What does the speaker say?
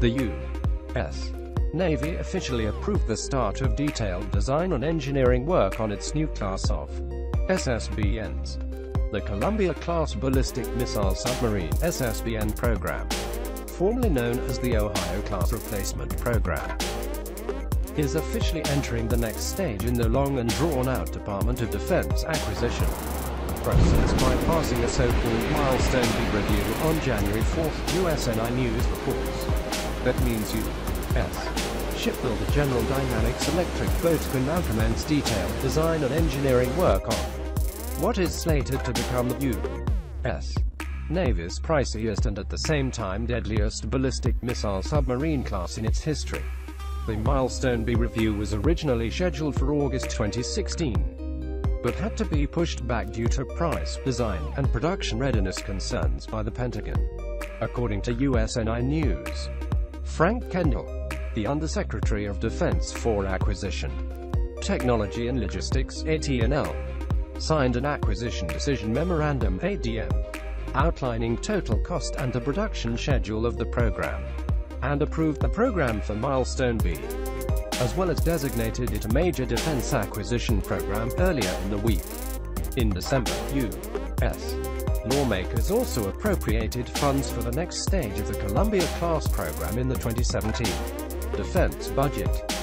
The U.S. Navy officially approved the start of detailed design and engineering work on its new class of SSBNs. The Columbia-class ballistic missile submarine SSBN program, formerly known as the Ohio-class replacement program, is officially entering the next stage in the long and drawn-out Department of Defense acquisition process by passing a so-called milestone review on January 4, USNI News reports. That means U.S. Shipbuilder General Dynamics Electric Boat can now commence detailed design and engineering work on what is slated to become the U.S. Navy's priciest and at the same time deadliest ballistic missile submarine class in its history. The Milestone B review was originally scheduled for August 2016 but had to be pushed back due to price, design, and production readiness concerns by the Pentagon. According to USNI News, Frank Kendall, the Undersecretary of Defense for Acquisition, Technology and Logistics AT&L, signed an Acquisition Decision Memorandum ADM, outlining total cost and the production schedule of the program, and approved the program for Milestone B as well as designated it a major defense acquisition program earlier in the week. In December, U.S. lawmakers also appropriated funds for the next stage of the Columbia-class program in the 2017 defense budget.